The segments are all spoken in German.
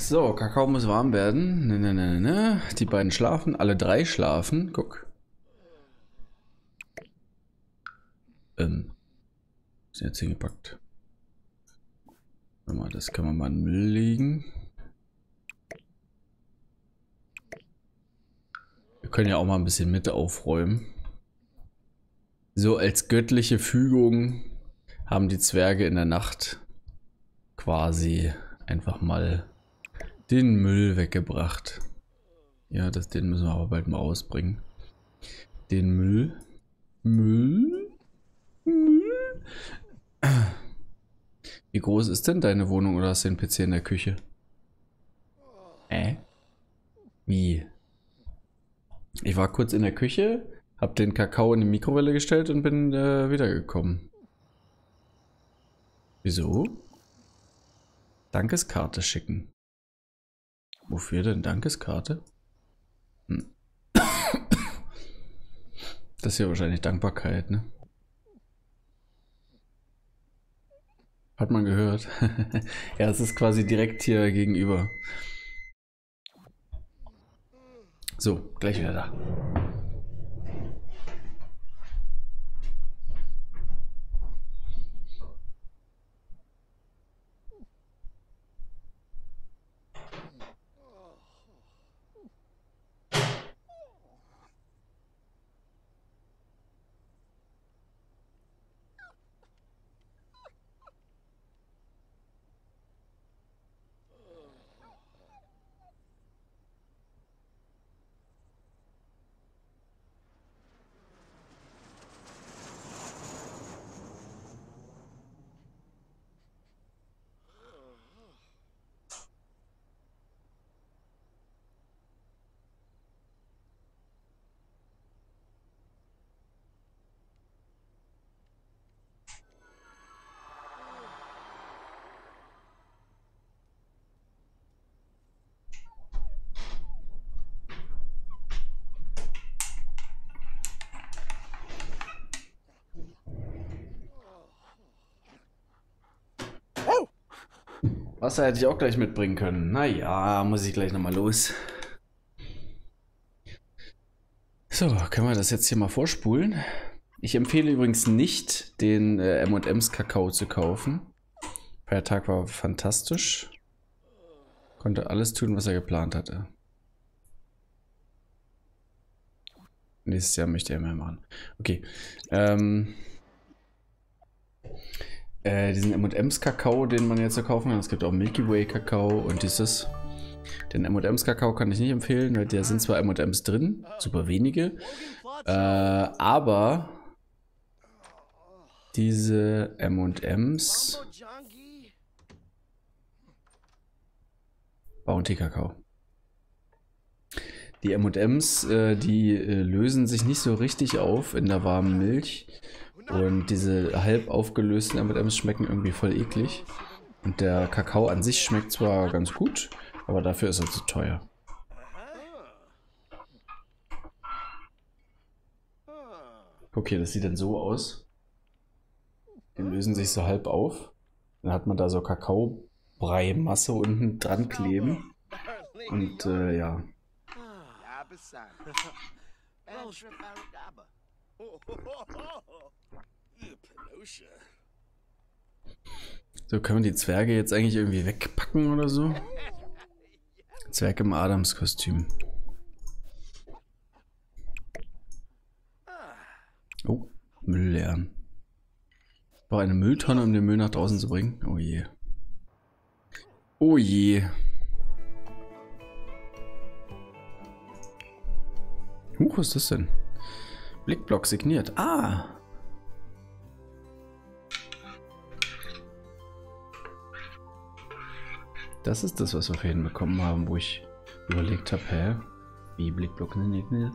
So, Kakao muss warm werden. Ne, ne, ne, ne. Die beiden schlafen, alle drei schlafen. Guck. Ähm. Ist jetzt hingepackt. Mal, das kann man mal in den Müll legen. Wir können ja auch mal ein bisschen mit aufräumen. So als göttliche Fügung haben die Zwerge in der Nacht quasi einfach mal den Müll weggebracht. Ja, das, den müssen wir aber bald mal ausbringen. Den Müll. Müll? Müll? Wie groß ist denn deine Wohnung oder hast du den PC in der Küche? Äh? Wie? Ich war kurz in der Küche, hab den Kakao in die Mikrowelle gestellt und bin äh, wiedergekommen. Wieso? Dankeskarte schicken. Wofür denn Dankeskarte? Hm. Das ist ja wahrscheinlich Dankbarkeit, ne? Hat man gehört. ja, es ist quasi direkt hier gegenüber. So, gleich wieder da. Wasser hätte ich auch gleich mitbringen können. Naja, muss ich gleich nochmal los. So, können wir das jetzt hier mal vorspulen? Ich empfehle übrigens nicht, den äh, M&M's Kakao zu kaufen. Feiertag war fantastisch. Konnte alles tun, was er geplant hatte. Nächstes Jahr möchte er mehr machen. Okay. Ähm, äh, diesen M&M's Kakao, den man jetzt so kaufen kann. Es gibt auch Milky Way Kakao und dieses. Den M&M's Kakao kann ich nicht empfehlen, weil da sind zwar M&M's drin, super wenige, äh, aber diese M&M's Bounty Kakao. Die M&M's, äh, die äh, lösen sich nicht so richtig auf in der warmen Milch und diese halb aufgelösten M&M's schmecken irgendwie voll eklig. Und der Kakao an sich schmeckt zwar ganz gut, aber dafür ist er zu teuer. Okay, das sieht dann so aus. Die lösen sich so halb auf. Dann hat man da so Kakaobrei-Masse unten dran kleben. Und äh, ja. So, können wir die Zwerge jetzt eigentlich irgendwie wegpacken oder so? Zwerg im Adams-Kostüm. Oh, Müll. Ich brauche eine Mülltonne, um den Müll nach draußen zu bringen. Oh je. Oh je. Huch, was ist das denn? Blickblock signiert. Ah! Das ist das, was wir vorhin bekommen haben, wo ich überlegt habe, hä? Wie Blickblock? Ne.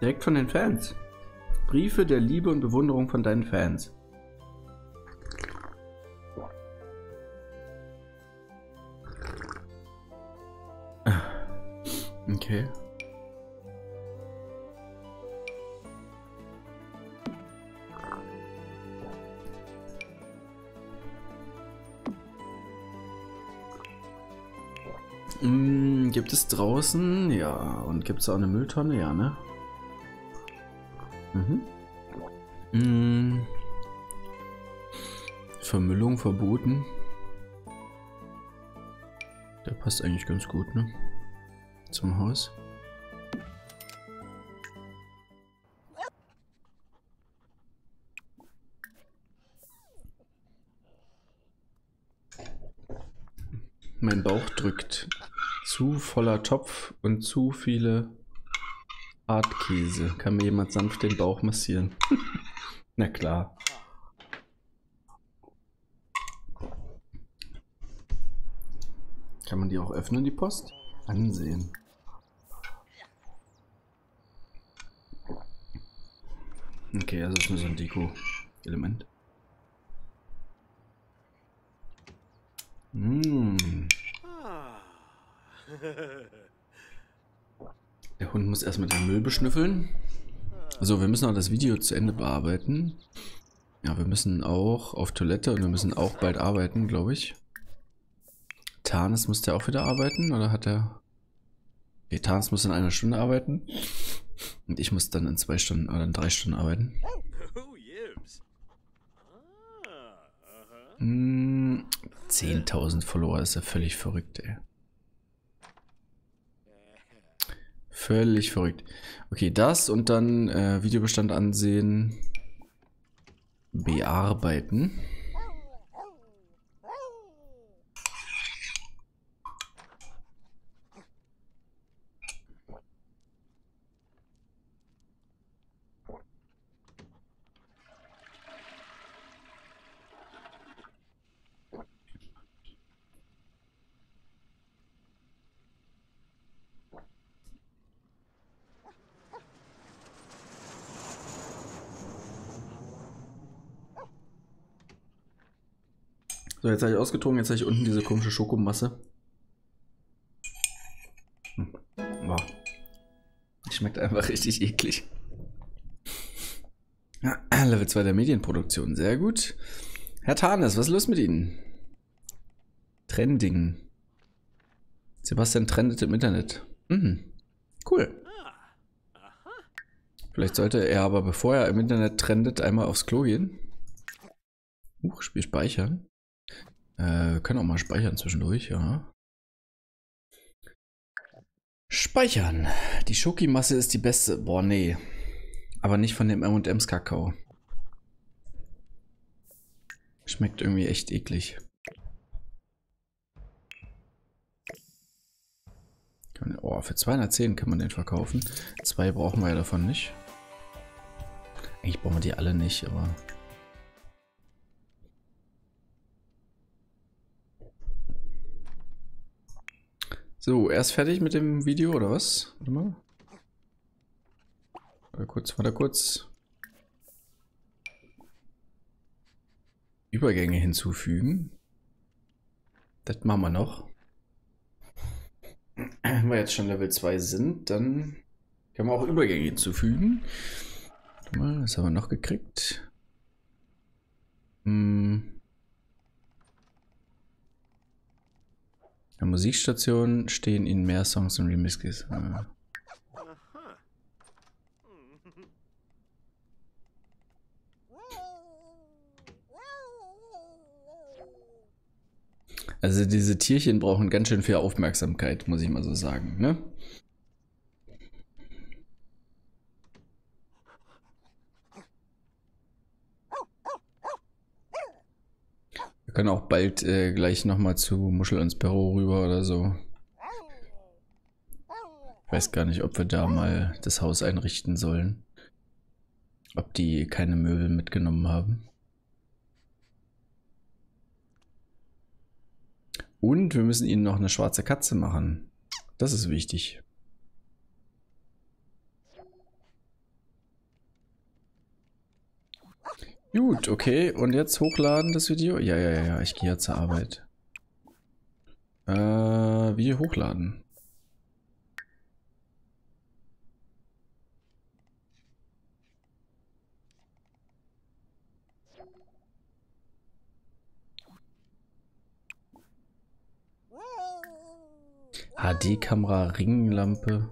Direkt von den Fans. Briefe der Liebe und Bewunderung von deinen Fans. Okay. Mm, gibt es draußen? Ja. Und gibt es auch eine Mülltonne? Ja, ne? Mhm. Mm. Vermüllung verboten. Der passt eigentlich ganz gut, ne? Zum Haus. Mein Bauch drückt. Zu voller Topf und zu viele Hartkäse. Kann mir jemand sanft den Bauch massieren? Na klar. Kann man die auch öffnen, die Post? Ansehen. Okay, also ist nur so ein Deko-Element. Mmh. Der Hund muss erstmal den Müll beschnüffeln. So, wir müssen auch das Video zu Ende bearbeiten. Ja, wir müssen auch auf Toilette und wir müssen auch bald arbeiten, glaube ich. Tarnes muss der auch wieder arbeiten oder hat er... Okay, Tarnes muss in einer Stunde arbeiten. Und ich muss dann in zwei Stunden oder in drei Stunden arbeiten. Hm, 10.000 Follower ist ja völlig verrückt, ey. Völlig verrückt. Okay, das und dann äh, Videobestand ansehen. Bearbeiten. So, jetzt habe ich ausgetrunken, jetzt habe ich unten diese komische Schokomasse. Hm. Wow. Schmeckt einfach richtig eklig. Ja, Level 2 der Medienproduktion, sehr gut. Herr Tarnes, was ist los mit Ihnen? Trending. Sebastian trendet im Internet. Mhm. Cool. Vielleicht sollte er aber, bevor er im Internet trendet, einmal aufs Klo gehen. Huch, Spiel speichern. Äh, können auch mal speichern zwischendurch, ja. Speichern. Die Schokimasse ist die beste. Boah, nee. Aber nicht von dem M&M's Kakao. Schmeckt irgendwie echt eklig. Oh, für 210 kann man den verkaufen. Zwei brauchen wir ja davon nicht. Eigentlich brauchen wir die alle nicht, aber... So, erst fertig mit dem Video oder was? Warte mal. Warte kurz, warte kurz. Übergänge hinzufügen. Das machen wir noch. Wenn wir jetzt schon Level 2 sind, dann können wir auch Übergänge hinzufügen. Warte mal, was haben wir noch gekriegt? Hm. Der Musikstation stehen ihnen mehr Songs und Remixes. Ja. Also diese Tierchen brauchen ganz schön viel Aufmerksamkeit, muss ich mal so sagen, ne? Wir können auch bald äh, gleich nochmal zu Muschel ins Büro rüber oder so. Ich weiß gar nicht, ob wir da mal das Haus einrichten sollen. Ob die keine Möbel mitgenommen haben. Und wir müssen ihnen noch eine schwarze Katze machen. Das ist wichtig. Gut, okay. Und jetzt hochladen das Video? Ja, ja, ja, ich gehe ja zur Arbeit. Äh, Video hochladen. HD-Kamera, Ringlampe.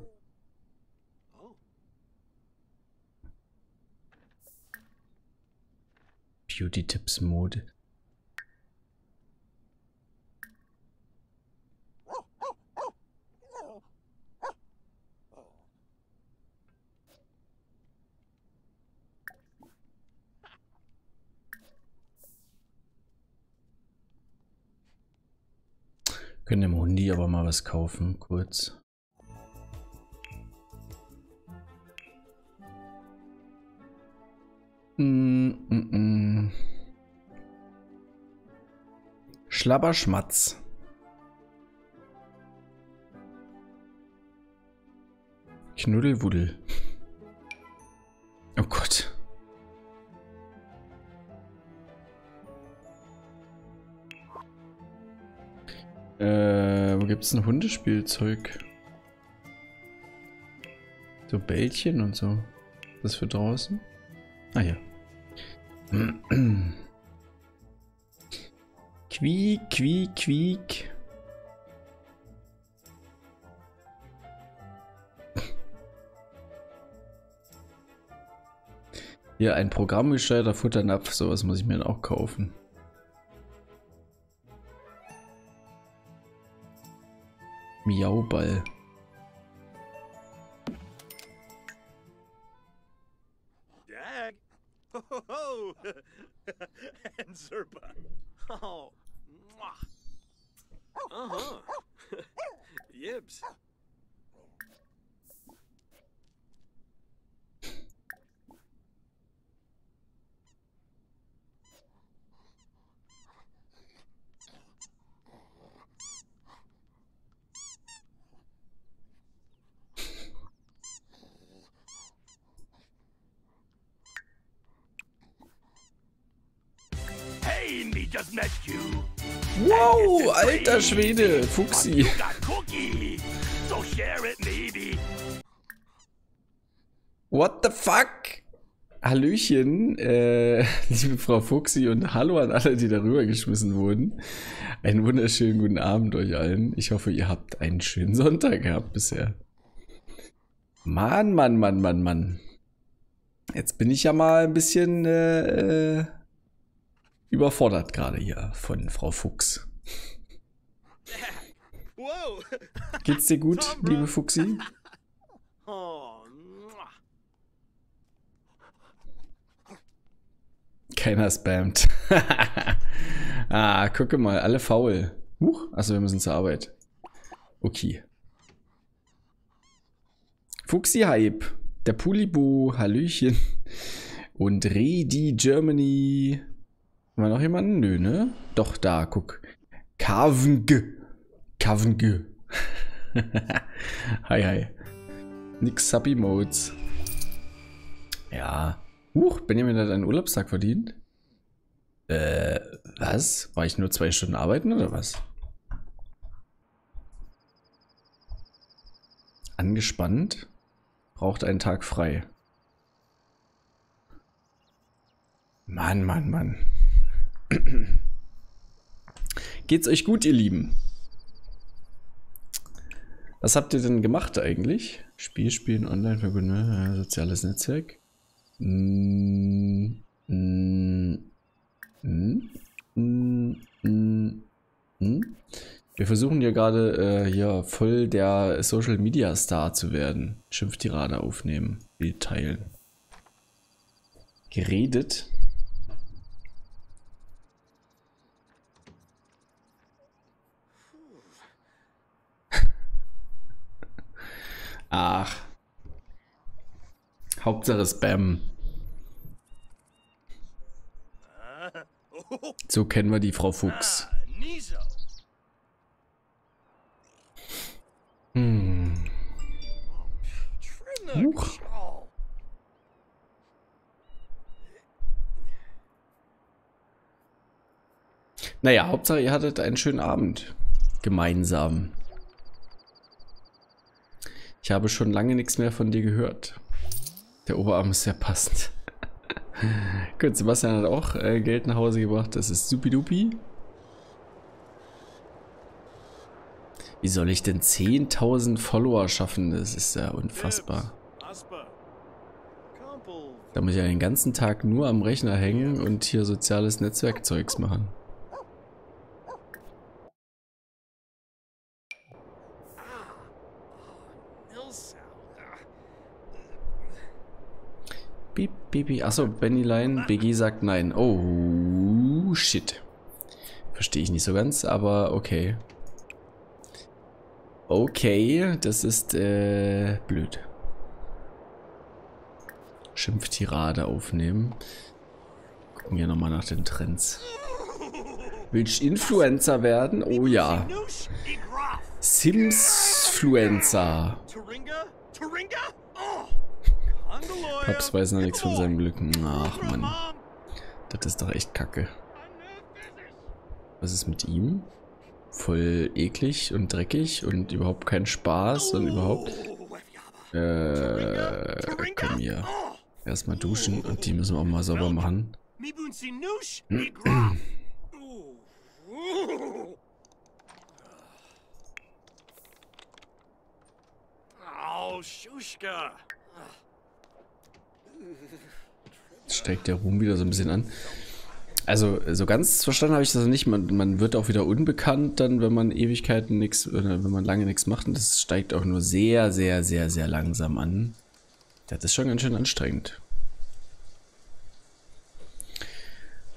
Beauty Tips Mode. Können dem Hundi aber mal was kaufen, kurz. Schlabberschmatz. Knuddelwuddel. Oh Gott. Äh, wo gibt's ein Hundespielzeug? So Bällchen und so. Das für draußen? Ah ja. quiek, quiek, quiek. Ja, ein programmgesteuerter Futternapf, sowas muss ich mir dann auch kaufen. Miauball. Alter Schwede, Fuchsi. What the fuck? Hallöchen, äh, liebe Frau Fuchsi und hallo an alle, die darüber geschmissen wurden. Einen wunderschönen guten Abend euch allen. Ich hoffe, ihr habt einen schönen Sonntag gehabt bisher. Mann, Mann, Mann, Mann, Mann. Jetzt bin ich ja mal ein bisschen äh, äh, überfordert gerade hier von Frau Fuchs. Whoa. Geht's dir gut, liebe Fuchsi? Oh. Keiner spammt. ah, gucke mal, alle faul. Huch, achso, wir müssen zur Arbeit. Okay. Fuchsi-Hype, der Pulibu, Hallöchen und Redi Germany. Haben wir noch jemanden? Nö, ne? Doch, da, guck. Kavenge. Kavenge. hi, hi. Nix Subby Modes. Ja. Huch, Benjamin hat einen Urlaubstag verdient. Äh, was? War ich nur zwei Stunden arbeiten oder was? Angespannt? Braucht einen Tag frei. Mann, Mann, Mann. Geht's euch gut, ihr Lieben? Was habt ihr denn gemacht eigentlich? Spiel spielen, online, verbunden, soziales Netzwerk. Mm, mm, mm, mm, mm, mm. Wir versuchen ja gerade äh, hier voll der Social Media Star zu werden. Schimpftirade aufnehmen, Bild teilen. Geredet. Ach. Hauptsache Spam. So kennen wir die Frau Fuchs. ah. Hm. Huch. Naja, Hauptsache ihr hattet einen schönen Abend. Gemeinsam. Ich habe schon lange nichts mehr von dir gehört. Der Oberarm ist sehr passend. Gut, Sebastian hat auch äh, Geld nach Hause gebracht. Das ist supidupi. Wie soll ich denn 10.000 Follower schaffen? Das ist ja unfassbar. Da muss ich ja den ganzen Tag nur am Rechner hängen und hier soziales Netzwerkzeugs machen. Piep, piep, piep. Achso, Benny Line, BG sagt nein. Oh, shit. Verstehe ich nicht so ganz, aber okay. Okay, das ist äh, blöd. Schimpftirade aufnehmen. Gucken wir nochmal nach den Trends. Willst du Influencer werden? Oh ja. Simsfluencer. Paps weiß noch nichts von seinem Glück. Ach man. Das ist doch echt kacke. Was ist mit ihm? Voll eklig und dreckig und überhaupt kein Spaß und überhaupt... Äh, komm hier. Erstmal duschen und die müssen wir auch mal sauber machen. Oh, Shushka. Jetzt steigt der Ruhm wieder so ein bisschen an. Also, so ganz verstanden habe ich das nicht. Man, man wird auch wieder unbekannt dann, wenn man Ewigkeiten nichts, wenn man lange nichts macht. Und das steigt auch nur sehr, sehr, sehr, sehr langsam an. Das ist schon ganz schön anstrengend.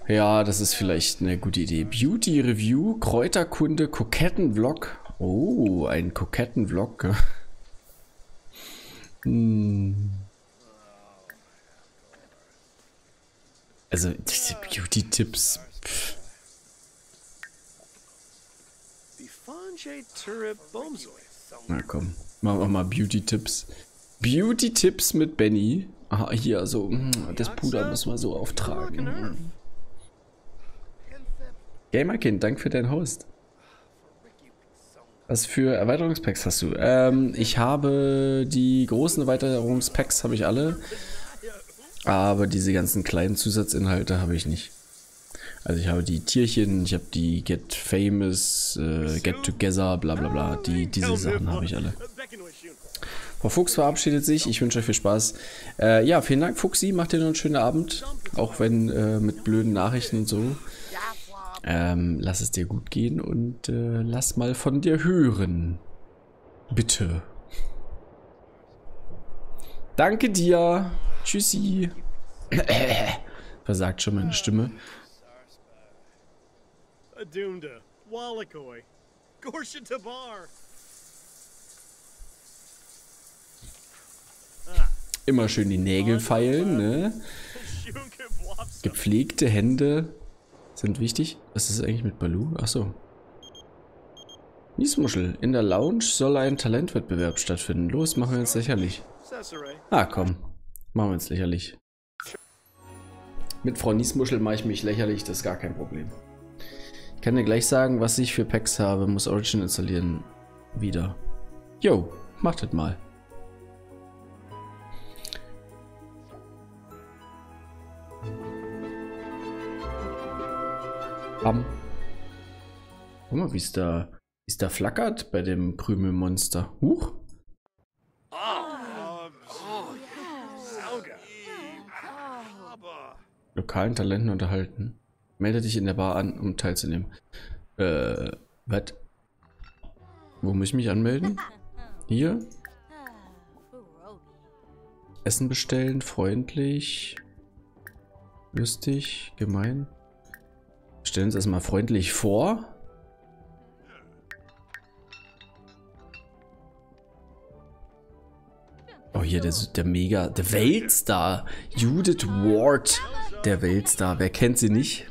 Ja, das ist vielleicht eine gute Idee. Beauty Review, Kräuterkunde, Kokettenvlog. Oh, ein Kokettenvlog. hm. Also, diese Beauty-Tipps. Na komm, machen wir mal Beauty-Tipps. Beauty-Tipps mit Benny. Aha, hier, so, mm, das Puder muss man so auftragen. Gamerkind, danke für deinen Host. Was für Erweiterungspacks hast du? Ähm, ich habe die großen Erweiterungspacks, habe ich alle. Aber diese ganzen kleinen Zusatzinhalte habe ich nicht. Also ich habe die Tierchen, ich habe die Get Famous, äh, Get Together, bla bla bla. Die, diese Sachen habe ich alle. Frau Fuchs verabschiedet sich. Ich wünsche euch viel Spaß. Äh, ja, vielen Dank, Fuchsi. Macht dir noch einen schönen Abend. Auch wenn äh, mit blöden Nachrichten und so. Ähm, lass es dir gut gehen und äh, lass mal von dir hören. Bitte. Danke dir. Tschüssi. Versagt schon meine Stimme. Adunda, Wallakoi, Gorsha Tabar. Immer schön die Nägel feilen, ne? Gepflegte Hände sind wichtig. Was ist eigentlich mit Baloo? Achso. Niesmuschel, in der Lounge soll ein Talentwettbewerb stattfinden. Los, machen wir uns lächerlich. Ah, komm. Machen wir uns lächerlich. Mit Frau Niesmuschel mache ich mich lächerlich, das ist gar kein Problem. Ich kann dir gleich sagen, was ich für Packs habe. Muss Origin installieren. Wieder. Jo, macht das mal. Bam. Guck mal, wie es da, wie es da flackert bei dem Krümelmonster. Huch. Lokalen Talenten unterhalten. Melde dich in der Bar an, um teilzunehmen. Äh, was? Wo muss ich mich anmelden? Hier? Essen bestellen, freundlich. Lustig, gemein. Stellen uns erstmal freundlich vor. Hier der, der Mega, der Weltstar. Judith Ward, der Weltstar. Wer kennt sie nicht?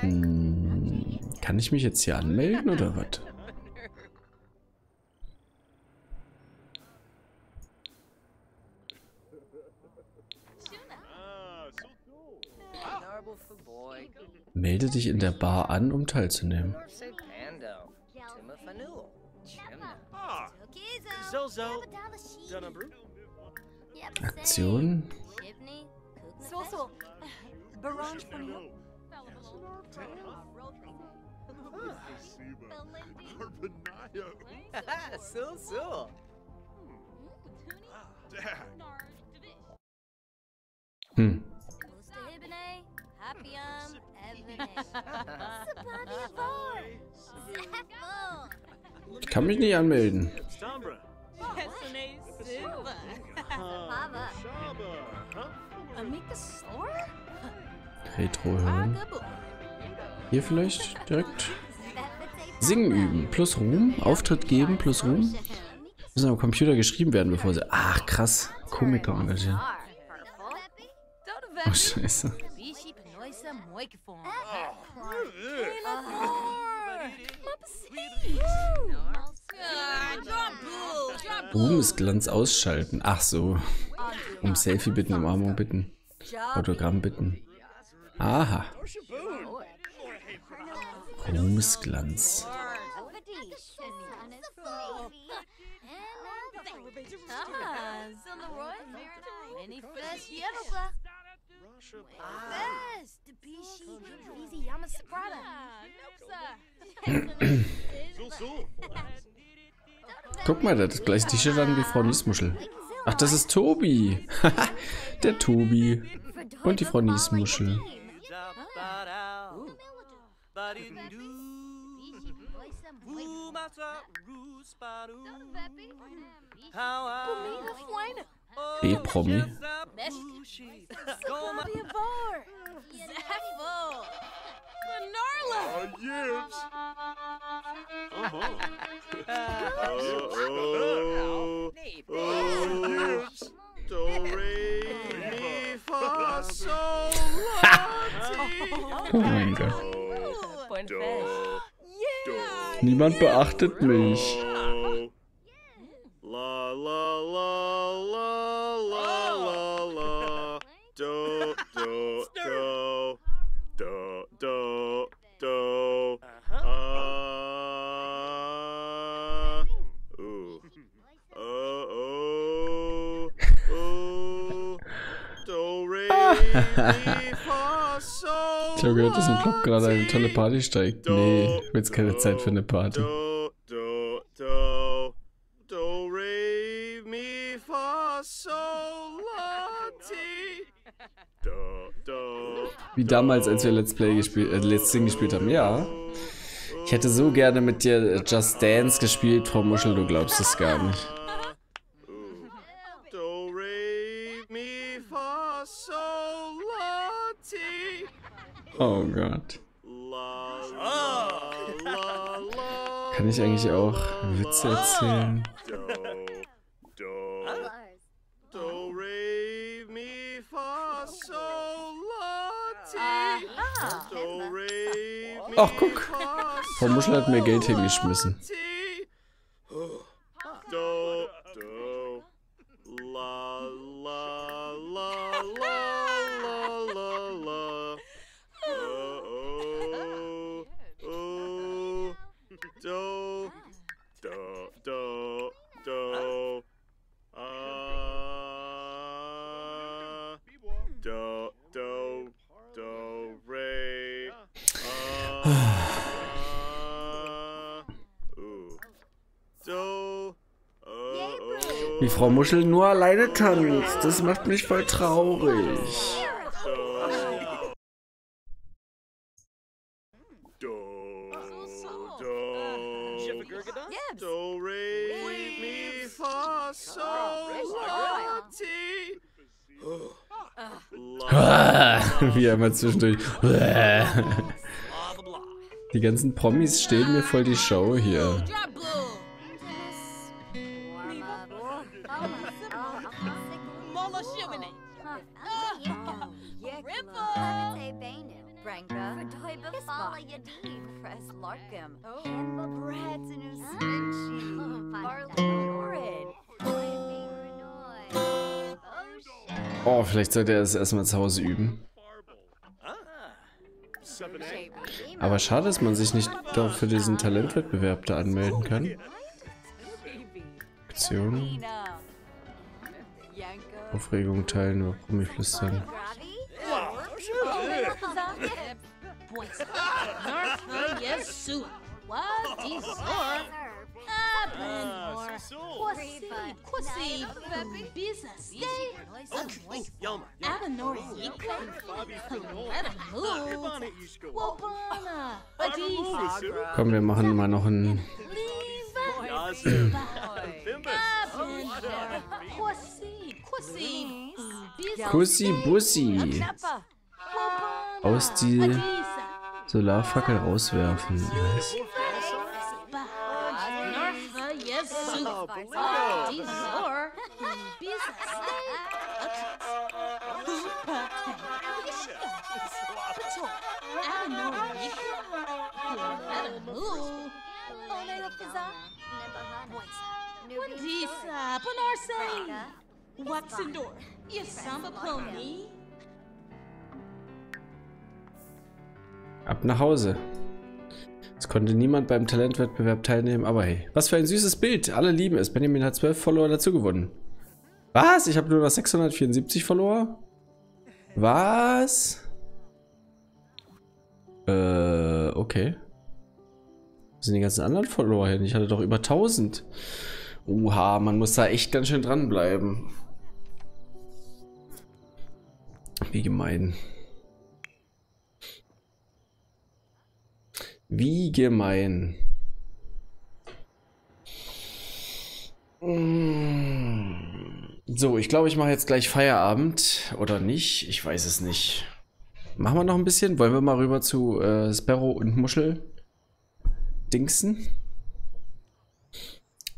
Hm, kann ich mich jetzt hier anmelden oder was? Melde dich in der Bar an, um teilzunehmen. Aktion. Hm. Ich kann mich nicht anmelden. Retro hören. Hier vielleicht direkt. Singen üben. Plus Ruhm. Auftritt geben plus Ruhm. Müssen am Computer geschrieben werden, bevor sie. Ach, krass. Komiker engagieren. Oh, scheiße. Bishi Penoisa Moikfon. Ruhmesglanz ausschalten. Ach so. Um Selfie bitten, Umarmung bitten. Autogramm bitten. Aha. Ruhmesglanz. Ah, Zilleroy. Any fresh yellow. Guck mal, der hat das gleiche T-Shirt an wie Frau Niesmuschel. Ach, das ist Tobi. der Tobi. Und die Frau Niesmuschel. B-Promi. Oh. Oh. Oh mein Gott. Niemand beachtet mich. la, la, la, Ich habe gehört, dass im Club gerade eine tolle Party steigt. Nee, ich jetzt keine Zeit für eine Party. Wie damals, als wir Let's Play gespielt, äh, Let's Sing gespielt haben. Ja. Ich hätte so gerne mit dir Just Dance gespielt, Frau Muschel, du glaubst es gar nicht. Kann ich eigentlich auch Witze erzählen? Do, re, mi, Ach, guck. Frau Muschel hat mir Geld hingeschmissen. ti. Do, do, la, la, la, la, la, la, la. Oh, oh, oh. Do, do, do, do. Ah. Do, do, do, re. Ah. Ooh. Do. Oh, oh. Wie Frau Muschel nur alleine tanzt, das macht mich voll traurig. Wie er immer zwischendurch. Die ganzen Promis stehen mir voll die Show hier. Norid. Oh, vielleicht sollte er es erstmal zu Hause üben. Aber schade, dass man sich nicht doch für diesen Talentwettbewerb da anmelden kann. Aktion. Aufregung teilen über Promiflüstern. flüstern. Oh, Yelma. Abenor Yika. Let him move. Wobana. Komm, wir machen mal noch ein. Kussi Bussi. Aus die. Solarfackel rauswerfen. Was? Oh, Belingo. Adisor. Business. Disa, Panarse, Waxendor, Yasamba Pony. Ab nach Hause. Konnte niemand beim Talentwettbewerb teilnehmen, aber hey. Was für ein süßes Bild. Alle lieben es. Benjamin hat 12 Follower dazu gewonnen. Was? Ich habe nur noch 674 Follower? Was? Äh, okay. Wo sind die ganzen anderen Follower hin? Ich hatte doch über 1000. Oha, man muss da echt ganz schön dranbleiben. Wie gemein. Wie gemein. So, ich glaube, ich mache jetzt gleich Feierabend. Oder nicht? Ich weiß es nicht. Machen wir noch ein bisschen? Wollen wir mal rüber zu äh, Sparrow und Muschel dingsen?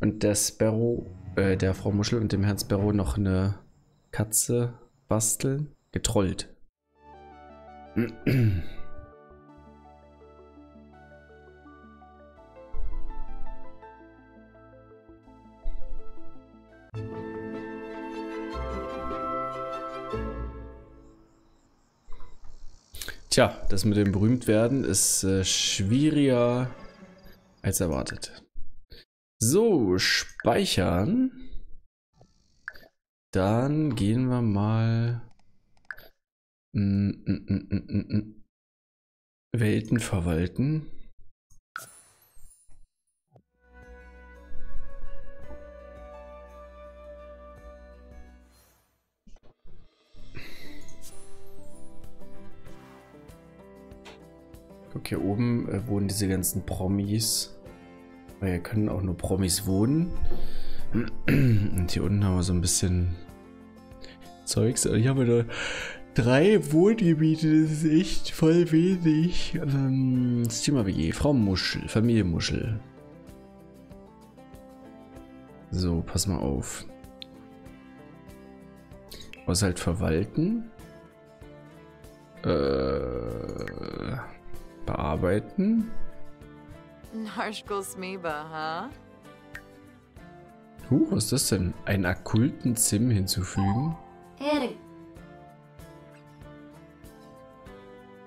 Und der Sparrow, äh, der Frau Muschel und dem Herrn Sparrow noch eine Katze basteln? Getrollt. Tja, das mit dem Berühmtwerden ist äh, schwieriger als erwartet. So, speichern. Dann gehen wir mal. Mm, mm, mm, mm, mm, mm. Welten verwalten. Guck, hier oben äh, wohnen diese ganzen Promis. Weil hier können auch nur Promis wohnen. Und hier unten haben wir so ein bisschen Zeugs. Hier haben wir da drei Wohngebiete. Das ist echt voll wenig. Ähm, Steamer WG, Frau Muschel, Familie Muschel. So, pass mal auf. Haushalt verwalten. Äh, bearbeiten. Narshkul Smeba, Huh, was ist das denn? Einen okkulten Sim hinzufügen? Erik.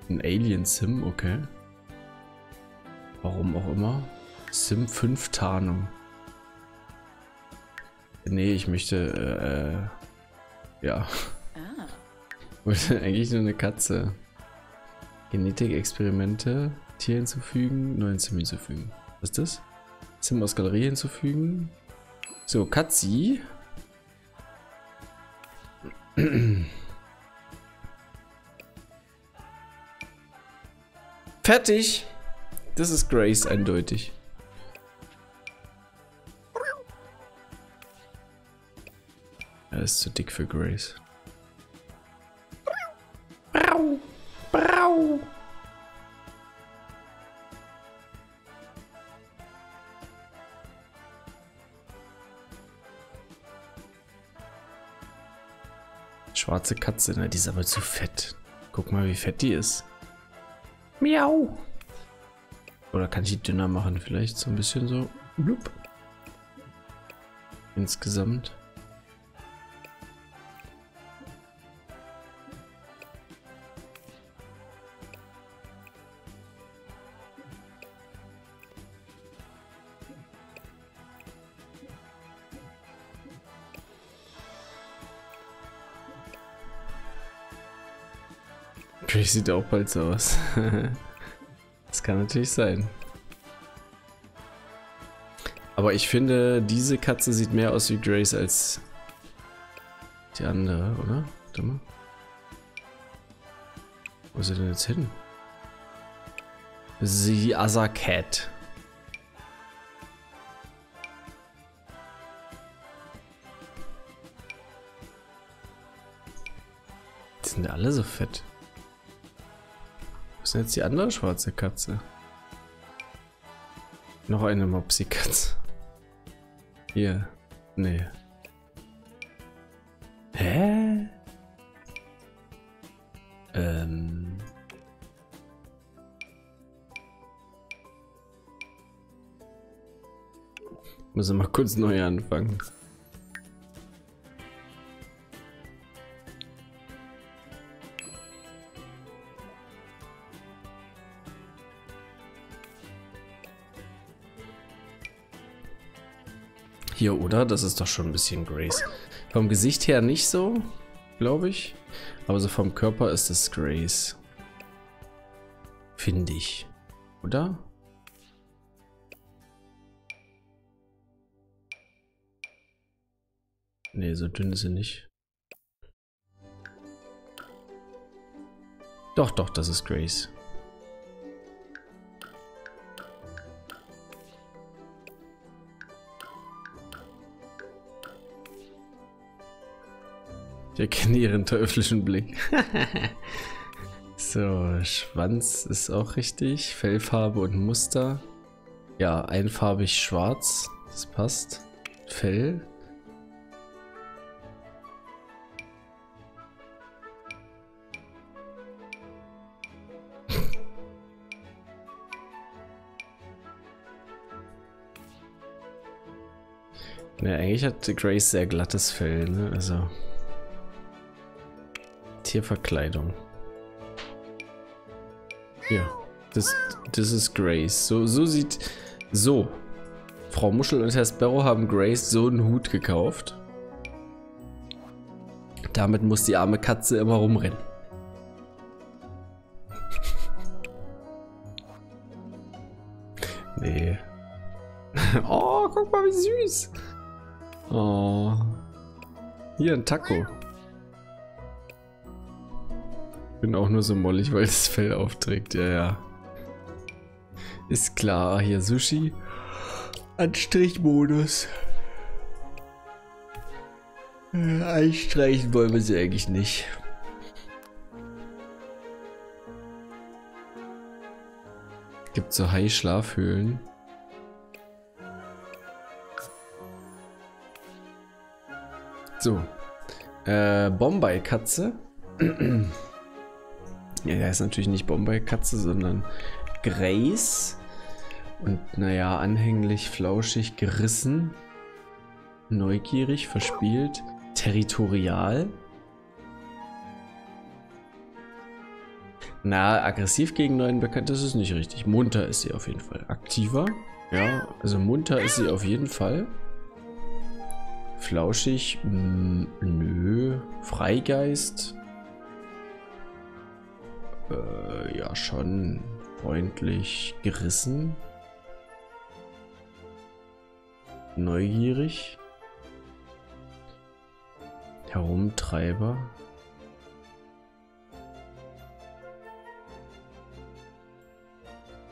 Ein Alien Sim, okay. Warum auch immer. Sim 5 Tarnung. Nee, ich möchte, äh, ja. Ah. Wollte eigentlich nur eine Katze. Genetikexperimente, Tier hinzufügen, neuen Sim hinzufügen. Was ist das? Sim aus Galerie hinzufügen. So, Katzi. Fertig. Das ist Grace eindeutig. Er ist zu dick für Grace. Schwarze Katze, ne? Die ist aber zu fett. Guck mal, wie fett die ist. Miau. Oder kann ich die dünner machen? Vielleicht so ein bisschen so. Blub. Insgesamt. Grace sieht auch bald so aus. kann natürlich sein. Aber ich finde, diese Katze sieht mehr aus wie Grace als die andere, oder? Warte mal. Wo ist sie denn jetzt hin? Sie Other Cat. Die sind alle so fett. Ist jetzt die andere schwarze Katze? Noch eine Mopsi-Katze. Hier. Nee. Hä? Ähm. Müssen mal kurz neu anfangen. Hier, oder? Das ist doch schon ein bisschen Grace. Vom Gesicht her nicht so, glaube ich. Aber so vom Körper ist es Grace. Finde ich. Oder? Nee, so dünn ist sie nicht. Doch, doch, das ist Grace. Ich erkenne ihren teuflischen Blick. so, Schwanz ist auch richtig. Fellfarbe und Muster. Ja, einfarbig schwarz. Das passt. Fell. Ja, eigentlich hat Grace sehr glattes Fell, ne? Also. Tierverkleidung. Ja. Das, das ist Grace. So, so sieht. So. Frau Muschel und Herr Sparrow haben Grace so einen Hut gekauft. Damit muss die arme Katze immer rumrennen. nee. oh, guck mal, wie süß. Oh. Hier ein Taco. Bin auch nur so mollig, weil das Fell aufträgt. Ja, ja. Ist klar. Hier Sushi. Anstrichmodus. Äh, Einstreichen wollen wir sie eigentlich nicht. Gibt so Hai-Schlafhöhlen. So. Äh, Bombay-Katze. ja, der ist natürlich nicht Bombay-Katze, sondern Grace. Und naja, anhänglich, flauschig, gerissen. Neugierig, verspielt. Territorial. Na, aggressiv gegen neuen Bekannten, das ist nicht richtig. Munter ist sie auf jeden Fall. Aktiver. Ja, also munter ist sie auf jeden Fall. Flauschig? Mh, nö. Freigeist? Äh, ja, schon. Freundlich. Gerissen? Neugierig? Herumtreiber?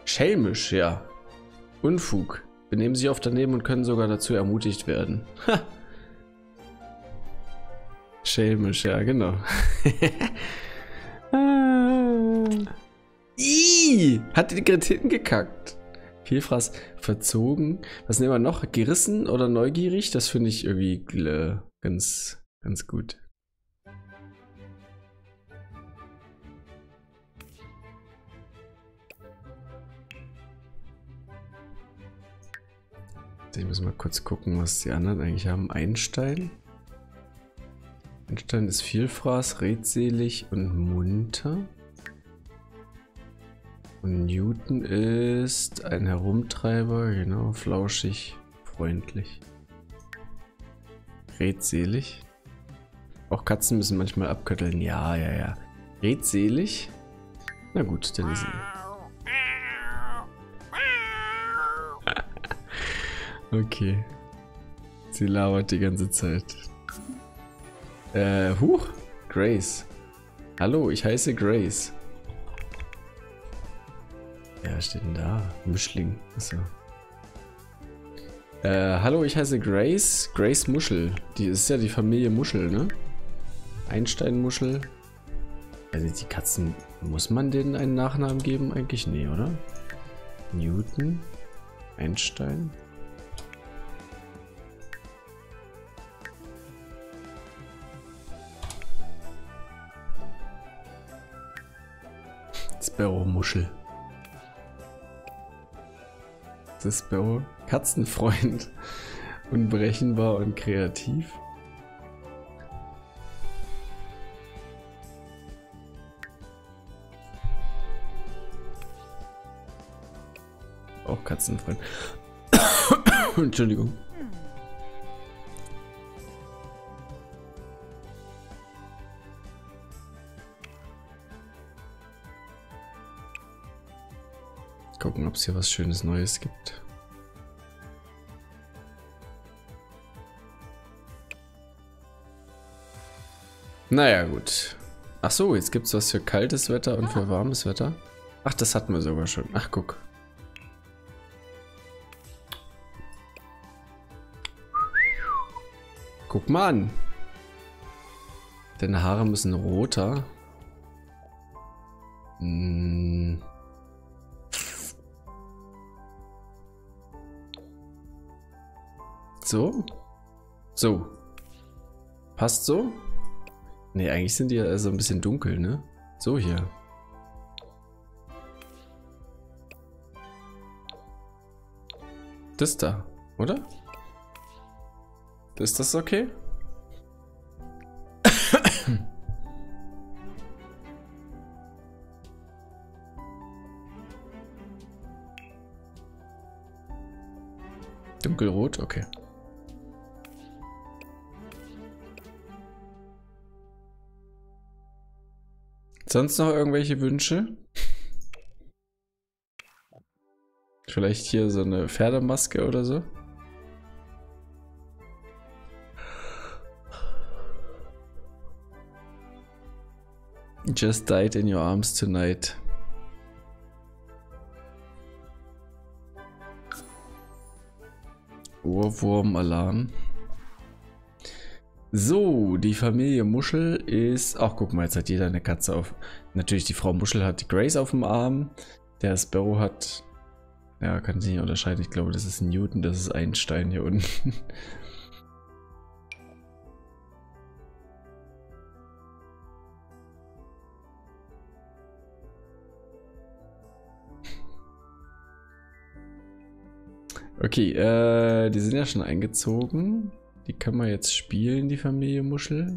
Schelmisch, ja. Unfug. Benehmen sie oft daneben und können sogar dazu ermutigt werden. Ha! Schelmisch, ja, genau. Hat die Kritiken gekackt. Vielfraß verzogen. Was nehmen wir noch? Gerissen oder neugierig? Das finde ich irgendwie ganz, ganz gut. Ich muss mal kurz gucken, was die anderen eigentlich haben. Einstein. Einstein ist Vielfraß, redselig und munter. Und Newton ist ein Herumtreiber, genau, flauschig, freundlich, redselig. Auch Katzen müssen manchmal abkötteln, ja, ja, ja. Redselig? Na gut, dann ist Okay. Sie labert die ganze Zeit. Äh, huch, Grace. Hallo, ich heiße Grace. Was steht denn da? Mischling. Achso. Äh, hallo, ich heiße Grace. Grace Muschel. Die ist ja die Familie Muschel, ne? Einstein-Muschel. Also die Katzen, muss man denen einen Nachnamen geben? Eigentlich nee, oder? Newton. Einstein. Sparrow-Muschel. Das Sparrow. Katzenfreund. Unberechenbar und kreativ. Auch Katzenfreund. Entschuldigung. Gucken, ob es hier was Schönes Neues gibt. Naja, gut. Ach so, jetzt gibt es was für kaltes Wetter und für warmes Wetter. Ach, das hatten wir sogar schon. Ach, guck. Guck mal an. Deine Haare müssen roter. So. So. Passt so? Ne, eigentlich sind die ja so ein bisschen dunkel, ne? So hier. Das da, oder? Ist das okay? Dunkelrot, okay. Sonst noch irgendwelche Wünsche? Vielleicht hier so eine Pferdemaske oder so? Just died in your arms tonight. Ohrwurm-Alarm. So, die Familie Muschel ist... Ach, guck mal, jetzt hat jeder eine Katze auf... Natürlich, die Frau Muschel hat die Grace auf dem Arm. Der Sparrow hat... Ja, kann sich nicht unterscheiden. Ich glaube, das ist Newton, das ist Einstein hier unten. Okay, äh, die sind ja schon eingezogen. Die können wir jetzt spielen, die Familie Muschel.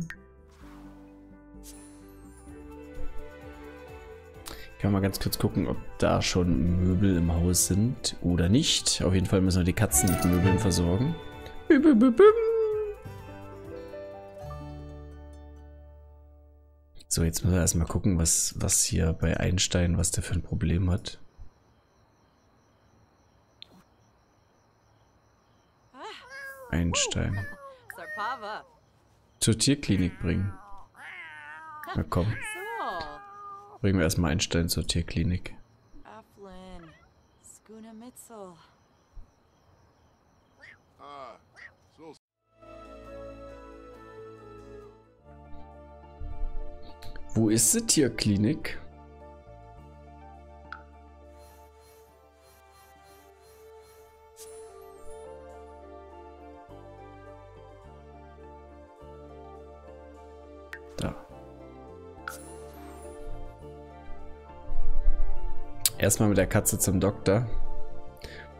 Ich kann mal ganz kurz gucken, ob da schon Möbel im Haus sind oder nicht. Auf jeden Fall müssen wir die Katzen mit Möbeln versorgen. So, jetzt müssen wir erstmal gucken, was, was hier bei Einstein, was der für ein Problem hat. Einstein. Zur Tierklinik bringen. Na komm, bringen wir erstmal Einstein zur Tierklinik. Wo ist die Tierklinik? Erstmal mit der Katze zum Doktor.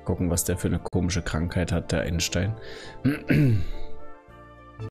Gucken, was der für eine komische Krankheit hat, der Einstein.